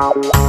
Bye.